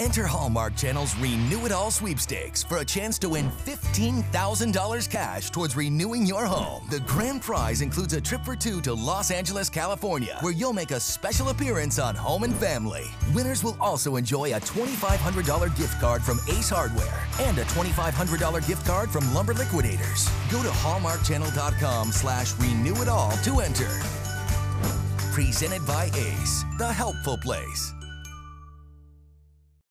Enter Hallmark Channel's Renew It All sweepstakes for a chance to win $15,000 cash towards renewing your home. The grand prize includes a trip for two to Los Angeles, California, where you'll make a special appearance on Home and Family. Winners will also enjoy a $2,500 gift card from Ace Hardware and a $2,500 gift card from Lumber Liquidators. Go to hallmarkchannel.com slash renew it all to enter. Presented by Ace, the helpful place.